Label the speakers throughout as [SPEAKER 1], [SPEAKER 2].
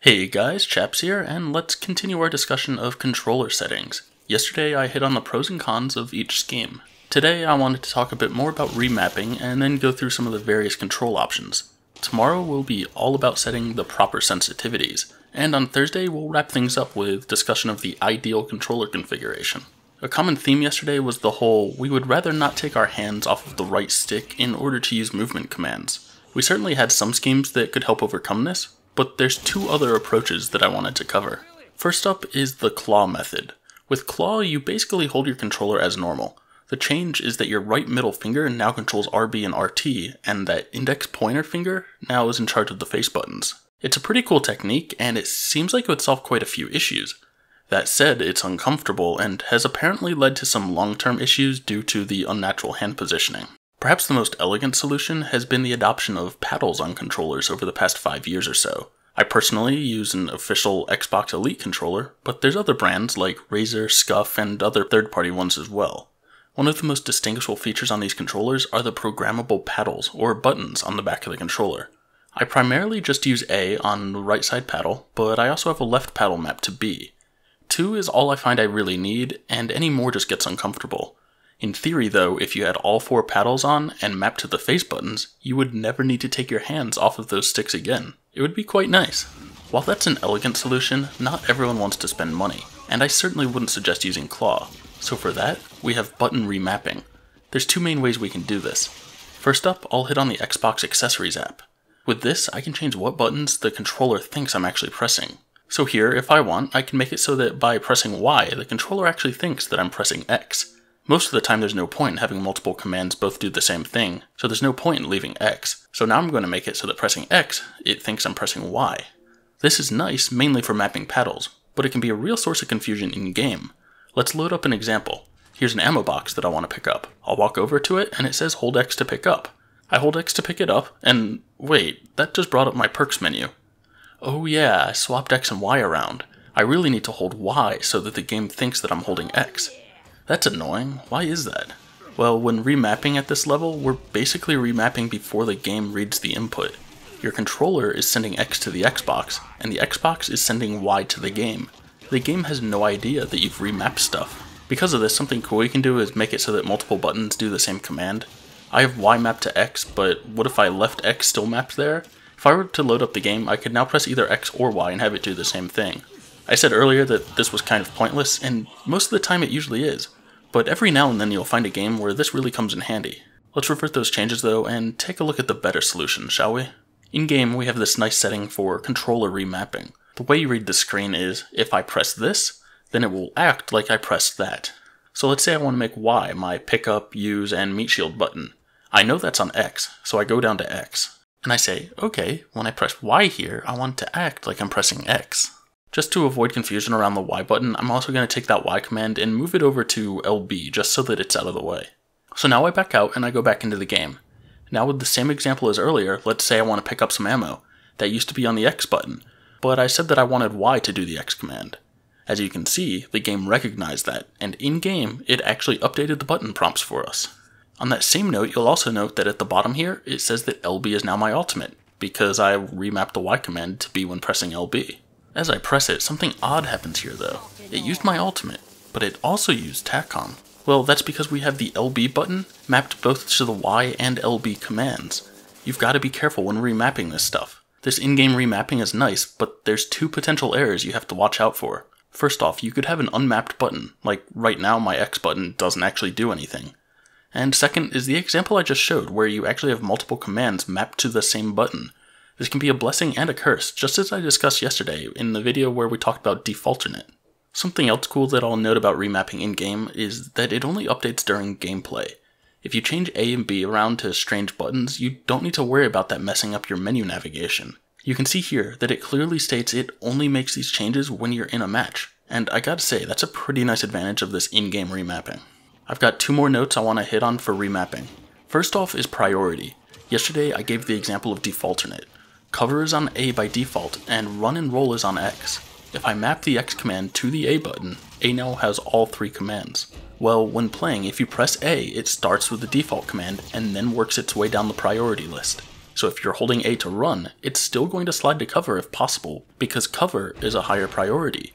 [SPEAKER 1] Hey guys, Chaps here, and let's continue our discussion of controller settings. Yesterday I hit on the pros and cons of each scheme. Today I wanted to talk a bit more about remapping and then go through some of the various control options. Tomorrow will be all about setting the proper sensitivities, and on Thursday we'll wrap things up with discussion of the ideal controller configuration. A common theme yesterday was the whole we would rather not take our hands off of the right stick in order to use movement commands. We certainly had some schemes that could help overcome this, but there's two other approaches that I wanted to cover. First up is the claw method. With claw, you basically hold your controller as normal. The change is that your right middle finger now controls RB and RT, and that index pointer finger now is in charge of the face buttons. It's a pretty cool technique, and it seems like it would solve quite a few issues. That said, it's uncomfortable and has apparently led to some long term issues due to the unnatural hand positioning. Perhaps the most elegant solution has been the adoption of paddles on controllers over the past five years or so. I personally use an official Xbox Elite controller, but there's other brands like Razer, Scuf, and other third party ones as well. One of the most distinguishable features on these controllers are the programmable paddles, or buttons, on the back of the controller. I primarily just use A on the right side paddle, but I also have a left paddle mapped to B. 2 is all I find I really need, and any more just gets uncomfortable. In theory, though, if you had all four paddles on and mapped to the face buttons, you would never need to take your hands off of those sticks again. It would be quite nice. While that's an elegant solution, not everyone wants to spend money, and I certainly wouldn't suggest using Claw. So for that, we have button remapping. There's two main ways we can do this. First up, I'll hit on the Xbox Accessories app. With this, I can change what buttons the controller thinks I'm actually pressing. So here, if I want, I can make it so that by pressing Y, the controller actually thinks that I'm pressing X. Most of the time there's no point in having multiple commands both do the same thing, so there's no point in leaving X. So now I'm going to make it so that pressing X, it thinks I'm pressing Y. This is nice, mainly for mapping paddles, but it can be a real source of confusion in-game. Let's load up an example. Here's an ammo box that I want to pick up. I'll walk over to it, and it says hold X to pick up. I hold X to pick it up, and wait, that just brought up my perks menu. Oh yeah, I swapped X and Y around. I really need to hold Y so that the game thinks that I'm holding X. That's annoying. Why is that? Well, when remapping at this level, we're basically remapping before the game reads the input. Your controller is sending X to the Xbox, and the Xbox is sending Y to the game. The game has no idea that you've remapped stuff. Because of this, something cool you can do is make it so that multiple buttons do the same command. I have Y mapped to X, but what if I left X still mapped there? If I were to load up the game, I could now press either X or Y and have it do the same thing. I said earlier that this was kind of pointless, and most of the time it usually is, but every now and then you'll find a game where this really comes in handy. Let's revert those changes though, and take a look at the better solution, shall we? In-game, we have this nice setting for controller remapping. The way you read the screen is, if I press this, then it will act like I pressed that. So let's say I want to make Y my pick up, use, and meat shield button. I know that's on X, so I go down to X. And I say, okay, when I press Y here, I want to act like I'm pressing X. Just to avoid confusion around the Y button, I'm also going to take that Y command and move it over to LB just so that it's out of the way. So now I back out and I go back into the game. Now with the same example as earlier, let's say I want to pick up some ammo. That used to be on the X button, but I said that I wanted Y to do the X command. As you can see, the game recognized that, and in-game, it actually updated the button prompts for us. On that same note, you'll also note that at the bottom here, it says that LB is now my ultimate, because I remapped the Y command to be when pressing LB. As I press it, something odd happens here though. It used my ultimate, but it also used TacCom. Well, that's because we have the LB button mapped both to the Y and LB commands. You've got to be careful when remapping this stuff. This in-game remapping is nice, but there's two potential errors you have to watch out for. First off, you could have an unmapped button, like right now my X button doesn't actually do anything. And second is the example I just showed, where you actually have multiple commands mapped to the same button. This can be a blessing and a curse, just as I discussed yesterday in the video where we talked about defaulternate. Something else cool that I'll note about remapping in-game is that it only updates during gameplay. If you change A and B around to strange buttons, you don't need to worry about that messing up your menu navigation. You can see here that it clearly states it only makes these changes when you're in a match, and I gotta say, that's a pretty nice advantage of this in-game remapping. I've got two more notes I want to hit on for remapping. First off is priority. Yesterday I gave the example of defaulternate. Cover is on A by default, and run and roll is on X. If I map the X command to the A button, A now has all three commands. Well, when playing, if you press A, it starts with the default command and then works its way down the priority list. So if you're holding A to run, it's still going to slide to cover if possible, because cover is a higher priority.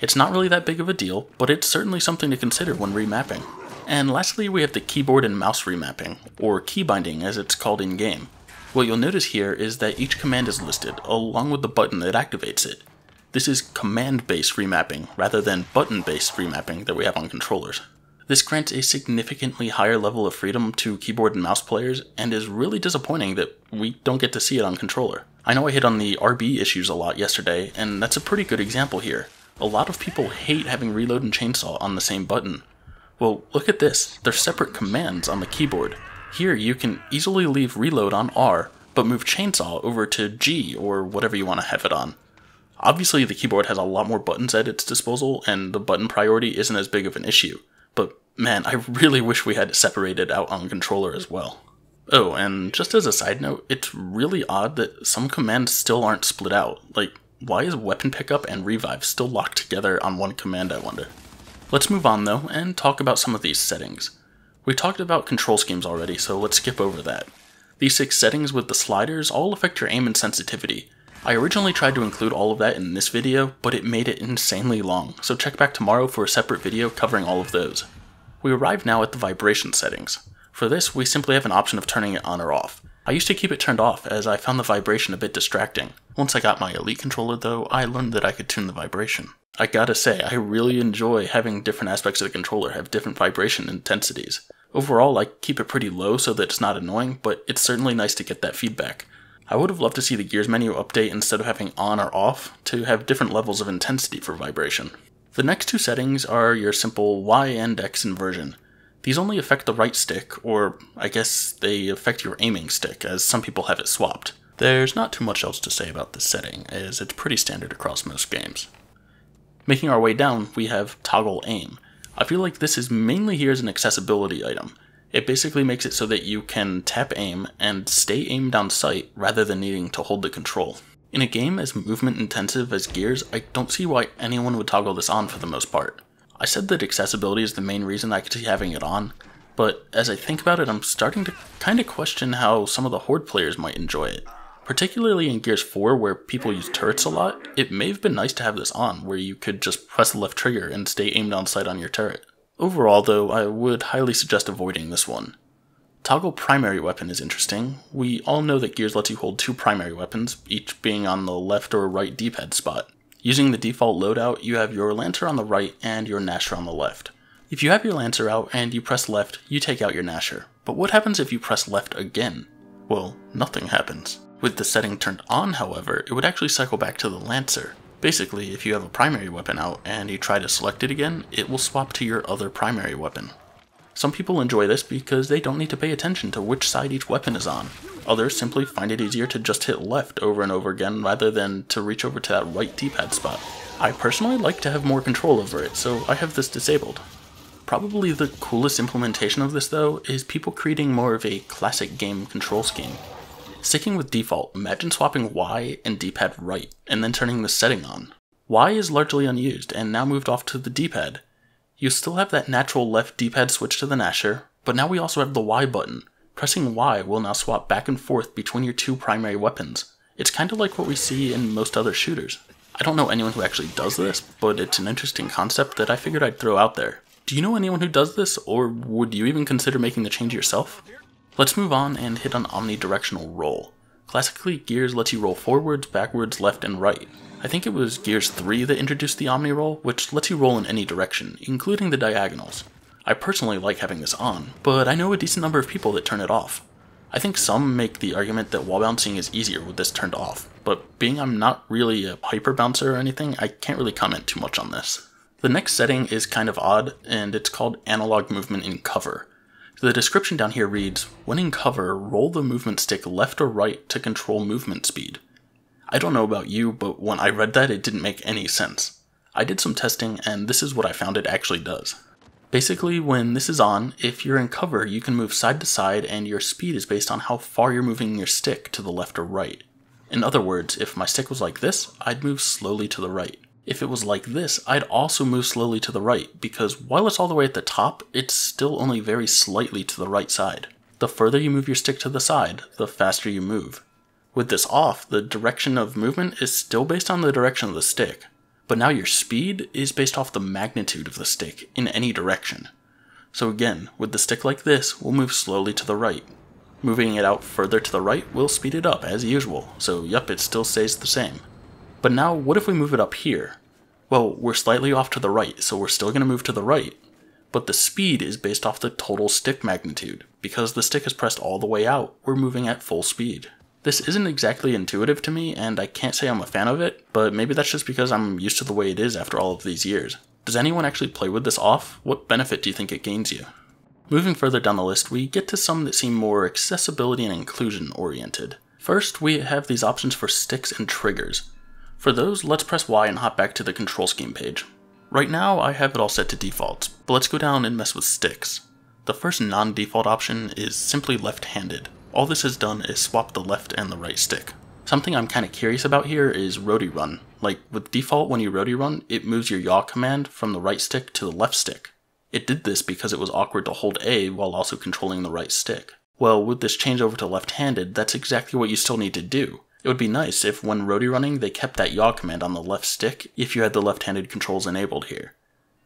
[SPEAKER 1] It's not really that big of a deal, but it's certainly something to consider when remapping. And lastly, we have the keyboard and mouse remapping, or key binding as it's called in-game. What you'll notice here is that each command is listed, along with the button that activates it. This is command-based remapping, rather than button-based remapping that we have on controllers. This grants a significantly higher level of freedom to keyboard and mouse players, and is really disappointing that we don't get to see it on controller. I know I hit on the RB issues a lot yesterday, and that's a pretty good example here. A lot of people hate having reload and chainsaw on the same button. Well, look at this. They're separate commands on the keyboard. Here you can easily leave reload on R, but move chainsaw over to G or whatever you want to have it on. Obviously the keyboard has a lot more buttons at its disposal, and the button priority isn't as big of an issue. But man, I really wish we had it separated out on controller as well. Oh, and just as a side note, it's really odd that some commands still aren't split out. Like, why is weapon pickup and revive still locked together on one command, I wonder? Let's move on though, and talk about some of these settings. We talked about control schemes already, so let's skip over that. These six settings with the sliders all affect your aim and sensitivity. I originally tried to include all of that in this video, but it made it insanely long, so check back tomorrow for a separate video covering all of those. We arrive now at the vibration settings. For this, we simply have an option of turning it on or off. I used to keep it turned off as I found the vibration a bit distracting. Once I got my Elite controller though, I learned that I could tune the vibration. I gotta say, I really enjoy having different aspects of the controller have different vibration intensities. Overall, I keep it pretty low so that it's not annoying, but it's certainly nice to get that feedback. I would have loved to see the gears menu update instead of having on or off to have different levels of intensity for vibration. The next two settings are your simple Y and X inversion. These only affect the right stick, or I guess they affect your aiming stick, as some people have it swapped. There's not too much else to say about this setting, as it's pretty standard across most games. Making our way down, we have Toggle Aim. I feel like this is mainly here as an accessibility item. It basically makes it so that you can tap aim and stay aimed on sight rather than needing to hold the control. In a game as movement intensive as Gears, I don't see why anyone would toggle this on for the most part. I said that accessibility is the main reason I could see having it on, but as I think about it, I'm starting to kind of question how some of the Horde players might enjoy it. Particularly in Gears 4, where people use turrets a lot, it may have been nice to have this on, where you could just press the left trigger and stay aimed on sight on your turret. Overall, though, I would highly suggest avoiding this one. Toggle primary weapon is interesting. We all know that Gears lets you hold two primary weapons, each being on the left or right D-pad spot. Using the default loadout, you have your Lancer on the right and your Gnasher on the left. If you have your Lancer out and you press left, you take out your Gnasher. But what happens if you press left again? Well, nothing happens. With the setting turned on, however, it would actually cycle back to the Lancer. Basically, if you have a primary weapon out and you try to select it again, it will swap to your other primary weapon. Some people enjoy this because they don't need to pay attention to which side each weapon is on. Others simply find it easier to just hit left over and over again rather than to reach over to that right D-pad spot. I personally like to have more control over it, so I have this disabled. Probably the coolest implementation of this though is people creating more of a classic game control scheme. Sticking with default, imagine swapping Y and D-pad right, and then turning the setting on. Y is largely unused, and now moved off to the D-pad, you still have that natural left D-pad switch to the Gnasher, but now we also have the Y button. Pressing Y will now swap back and forth between your two primary weapons. It's kind of like what we see in most other shooters. I don't know anyone who actually does this, but it's an interesting concept that I figured I'd throw out there. Do you know anyone who does this, or would you even consider making the change yourself? Let's move on and hit on omnidirectional roll. Classically, Gears lets you roll forwards, backwards, left, and right. I think it was Gears 3 that introduced the Omni roll, which lets you roll in any direction, including the diagonals. I personally like having this on, but I know a decent number of people that turn it off. I think some make the argument that wall bouncing is easier with this turned off, but being I'm not really a hyper bouncer or anything, I can't really comment too much on this. The next setting is kind of odd, and it's called analog movement in cover. The description down here reads, when in cover, roll the movement stick left or right to control movement speed. I don't know about you, but when I read that, it didn't make any sense. I did some testing, and this is what I found it actually does. Basically, when this is on, if you're in cover, you can move side to side, and your speed is based on how far you're moving your stick to the left or right. In other words, if my stick was like this, I'd move slowly to the right. If it was like this, I'd also move slowly to the right, because while it's all the way at the top, it's still only very slightly to the right side. The further you move your stick to the side, the faster you move. With this off, the direction of movement is still based on the direction of the stick, but now your speed is based off the magnitude of the stick in any direction. So again, with the stick like this, we'll move slowly to the right. Moving it out further to the right will speed it up as usual, so yep, it still stays the same. But now, what if we move it up here? Well, we're slightly off to the right, so we're still going to move to the right. But the speed is based off the total stick magnitude. Because the stick is pressed all the way out, we're moving at full speed. This isn't exactly intuitive to me, and I can't say I'm a fan of it, but maybe that's just because I'm used to the way it is after all of these years. Does anyone actually play with this off? What benefit do you think it gains you? Moving further down the list, we get to some that seem more accessibility and inclusion oriented. First, we have these options for sticks and triggers. For those, let's press Y and hop back to the control scheme page. Right now, I have it all set to defaults, but let's go down and mess with sticks. The first non-default option is simply left-handed. All this has done is swap the left and the right stick. Something I'm kind of curious about here is roadie run. Like, with default, when you roadie run, it moves your yaw command from the right stick to the left stick. It did this because it was awkward to hold A while also controlling the right stick. Well, with this change over to left-handed, that's exactly what you still need to do. It would be nice if when roadie running they kept that yaw command on the left stick if you had the left-handed controls enabled here.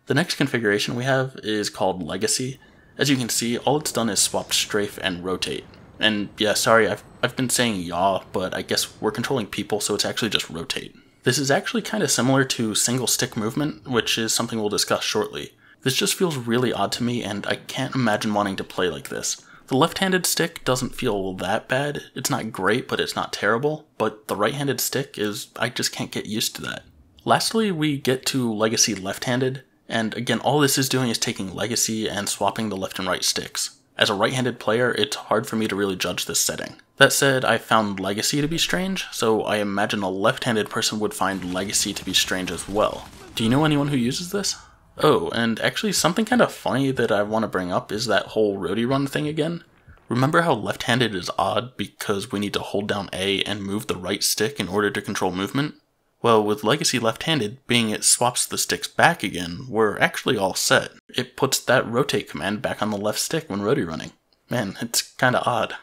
[SPEAKER 1] The next configuration we have is called Legacy. As you can see, all it's done is swapped strafe and rotate. And yeah, sorry, I've, I've been saying yaw, but I guess we're controlling people, so it's actually just rotate. This is actually kind of similar to single stick movement, which is something we'll discuss shortly. This just feels really odd to me, and I can't imagine wanting to play like this. The left-handed stick doesn't feel that bad. It's not great, but it's not terrible. But the right-handed stick is, I just can't get used to that. Lastly, we get to Legacy left-handed, and again, all this is doing is taking Legacy and swapping the left and right sticks. As a right-handed player, it's hard for me to really judge this setting. That said, I found Legacy to be strange, so I imagine a left-handed person would find Legacy to be strange as well. Do you know anyone who uses this? Oh, and actually something kind of funny that I want to bring up is that whole roadie run thing again. Remember how left-handed is odd because we need to hold down A and move the right stick in order to control movement? Well, with Legacy left-handed, being it swaps the sticks back again, we're actually all set. It puts that rotate command back on the left stick when roadie running. Man, it's kinda odd.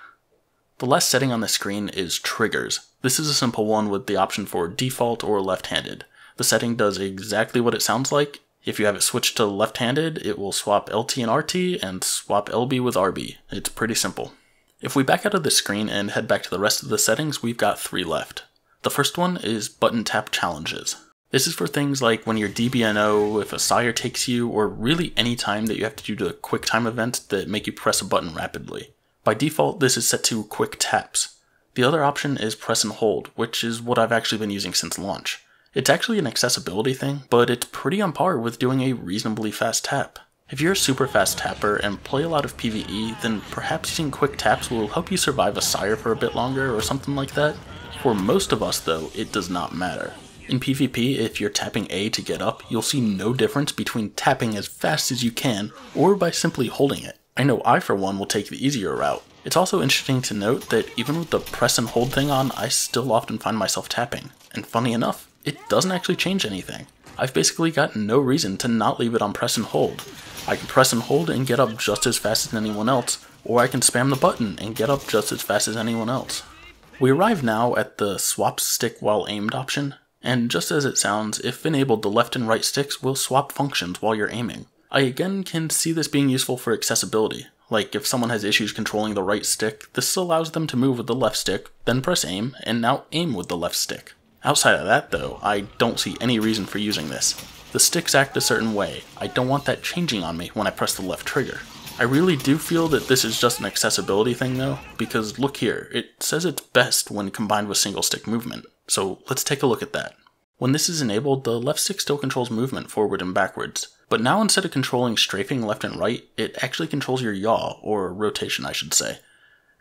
[SPEAKER 1] The last setting on the screen is triggers. This is a simple one with the option for default or left-handed. The setting does exactly what it sounds like, if you have it switched to left-handed, it will swap LT and RT and swap LB with RB. It's pretty simple. If we back out of the screen and head back to the rest of the settings, we've got three left. The first one is button tap challenges. This is for things like when you're DBNO, if a sire takes you, or really any time that you have to do the quick time event that make you press a button rapidly. By default, this is set to quick taps. The other option is press and hold, which is what I've actually been using since launch. It's actually an accessibility thing, but it's pretty on par with doing a reasonably fast tap. If you're a super fast tapper and play a lot of PvE, then perhaps using quick taps will help you survive a sire for a bit longer or something like that. For most of us though, it does not matter. In PvP, if you're tapping A to get up, you'll see no difference between tapping as fast as you can or by simply holding it. I know I for one will take the easier route. It's also interesting to note that even with the press and hold thing on, I still often find myself tapping. And funny enough, it doesn't actually change anything. I've basically got no reason to not leave it on press and hold. I can press and hold and get up just as fast as anyone else, or I can spam the button and get up just as fast as anyone else. We arrive now at the swap stick while aimed option, and just as it sounds, if enabled the left and right sticks will swap functions while you're aiming. I again can see this being useful for accessibility, like if someone has issues controlling the right stick, this allows them to move with the left stick, then press aim, and now aim with the left stick. Outside of that though, I don't see any reason for using this. The sticks act a certain way, I don't want that changing on me when I press the left trigger. I really do feel that this is just an accessibility thing though, because look here, it says it's best when combined with single stick movement, so let's take a look at that. When this is enabled, the left stick still controls movement forward and backwards, but now instead of controlling strafing left and right, it actually controls your yaw, or rotation I should say.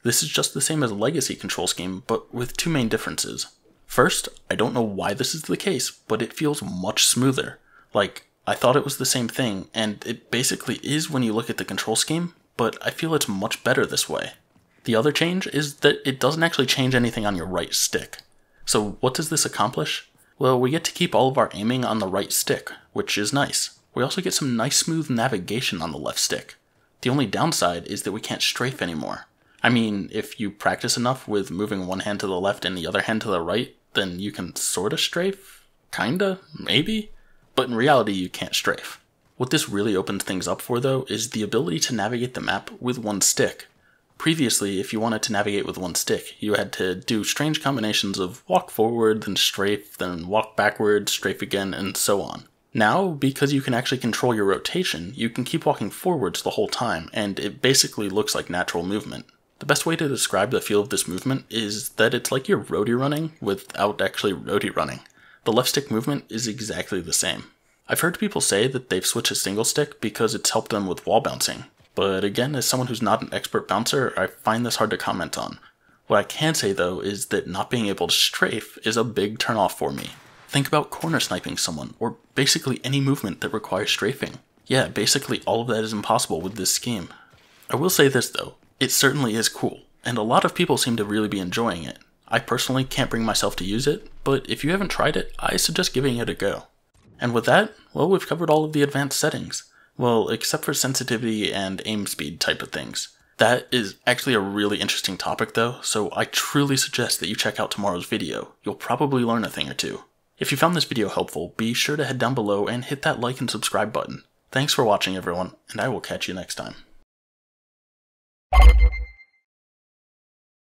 [SPEAKER 1] This is just the same as Legacy control scheme, but with two main differences. First, I don't know why this is the case, but it feels much smoother. Like, I thought it was the same thing, and it basically is when you look at the control scheme, but I feel it's much better this way. The other change is that it doesn't actually change anything on your right stick. So what does this accomplish? Well, we get to keep all of our aiming on the right stick, which is nice. We also get some nice smooth navigation on the left stick. The only downside is that we can't strafe anymore. I mean, if you practice enough with moving one hand to the left and the other hand to the right, then you can sorta strafe? Kinda? Maybe? But in reality, you can't strafe. What this really opens things up for, though, is the ability to navigate the map with one stick. Previously, if you wanted to navigate with one stick, you had to do strange combinations of walk forward, then strafe, then walk backward, strafe again, and so on. Now, because you can actually control your rotation, you can keep walking forwards the whole time, and it basically looks like natural movement. The best way to describe the feel of this movement is that it's like you're roadie running without actually roadie running. The left stick movement is exactly the same. I've heard people say that they've switched to single stick because it's helped them with wall bouncing, but again, as someone who's not an expert bouncer, I find this hard to comment on. What I can say though is that not being able to strafe is a big turnoff for me. Think about corner sniping someone, or basically any movement that requires strafing. Yeah, basically all of that is impossible with this scheme. I will say this though, it certainly is cool, and a lot of people seem to really be enjoying it. I personally can't bring myself to use it, but if you haven't tried it, I suggest giving it a go. And with that, well, we've covered all of the advanced settings. Well, except for sensitivity and aim speed type of things. That is actually a really interesting topic though, so I truly suggest that you check out tomorrow's video. You'll probably learn a thing or two. If you found this video helpful, be sure to head down below and hit that like and subscribe button. Thanks for watching everyone, and I will catch you next time.